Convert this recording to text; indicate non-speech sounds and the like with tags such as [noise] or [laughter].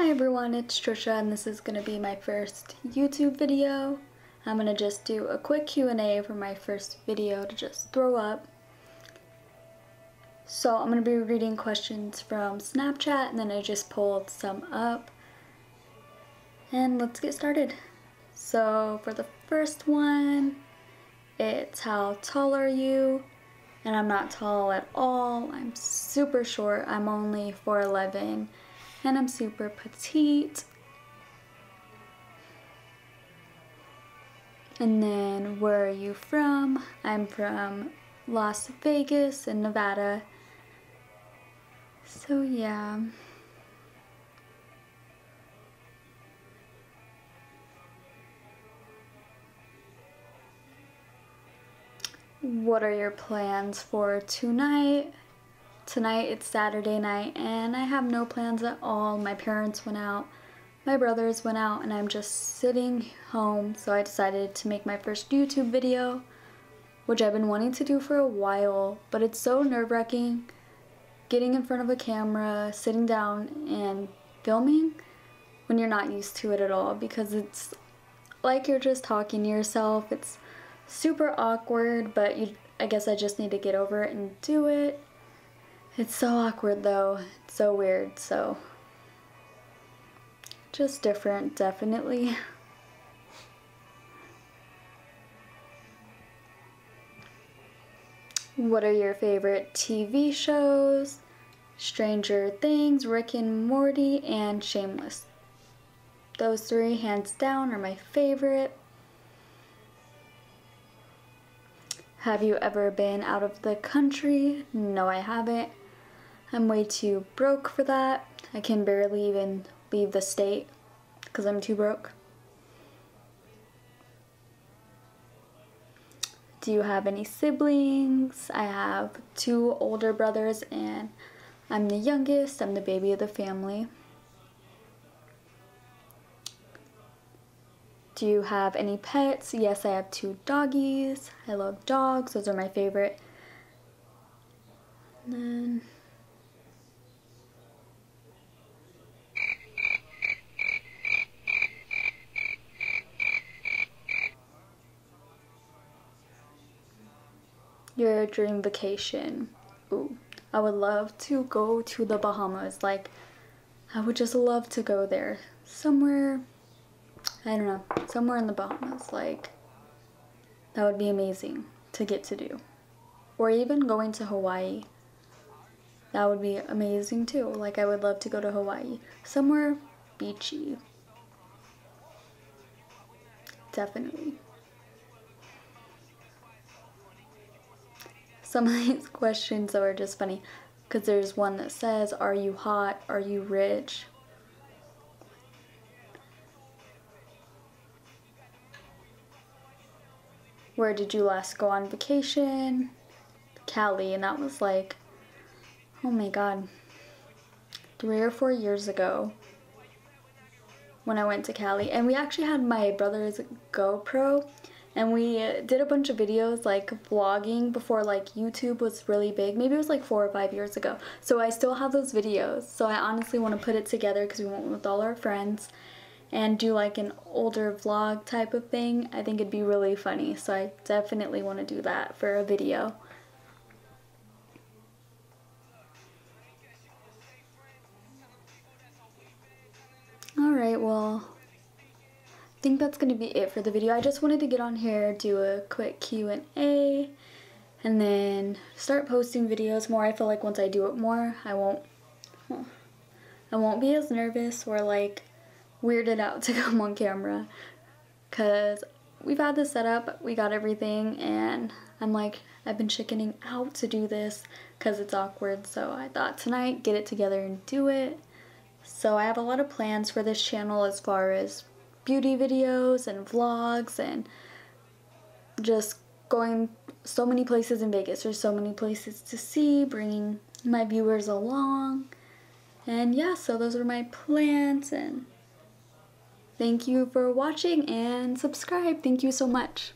Hi everyone, it's Tricia and this is going to be my first YouTube video. I'm going to just do a quick Q&A for my first video to just throw up. So I'm going to be reading questions from Snapchat and then I just pulled some up. And let's get started. So for the first one, it's how tall are you? And I'm not tall at all. I'm super short. I'm only 4'11 and I'm super petite. And then where are you from? I'm from Las Vegas in Nevada. So yeah. What are your plans for tonight? Tonight it's Saturday night and I have no plans at all. My parents went out, my brothers went out, and I'm just sitting home. So I decided to make my first YouTube video, which I've been wanting to do for a while, but it's so nerve-wracking getting in front of a camera, sitting down and filming when you're not used to it at all because it's like you're just talking to yourself. It's super awkward, but you I guess I just need to get over it and do it. It's so awkward though. It's so weird, so just different, definitely. What are your favorite TV shows? Stranger Things, Rick and Morty, and Shameless. Those three, hands down, are my favorite. Have you ever been out of the country? No, I haven't. I'm way too broke for that. I can barely even leave the state because I'm too broke. Do you have any siblings? I have two older brothers and I'm the youngest. I'm the baby of the family. Do you have any pets? Yes, I have two doggies. I love dogs. Those are my favorite. And your dream vacation. Ooh, I would love to go to the Bahamas. Like, I would just love to go there. Somewhere, I don't know, somewhere in the Bahamas. Like, that would be amazing to get to do. Or even going to Hawaii. That would be amazing too. Like, I would love to go to Hawaii. Somewhere beachy. Definitely. Some of these [laughs] questions are just funny because there's one that says, Are you hot? Are you rich? Where did you last go on vacation? Cali, and that was like, oh my god, three or four years ago when I went to Cali. And we actually had my brother's GoPro and we did a bunch of videos like vlogging before like YouTube was really big. Maybe it was like four or five years ago. So I still have those videos. So I honestly want to put it together because we went with all our friends and do like an older vlog type of thing. I think it'd be really funny. So I definitely want to do that for a video. Alright, well, think that's going to be it for the video. I just wanted to get on here, do a quick Q&A, and then start posting videos more. I feel like once I do it more, I won't, I won't be as nervous or like weirded out to [laughs] come on camera because we've had this set up, we got everything, and I'm like, I've been chickening out to do this because it's awkward, so I thought tonight, get it together and do it. So I have a lot of plans for this channel as far as beauty videos and vlogs and just going so many places in Vegas. There's so many places to see, bringing my viewers along. And yeah, so those are my plans and thank you for watching and subscribe. Thank you so much.